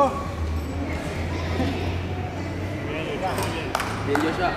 ako. Bilyo siya.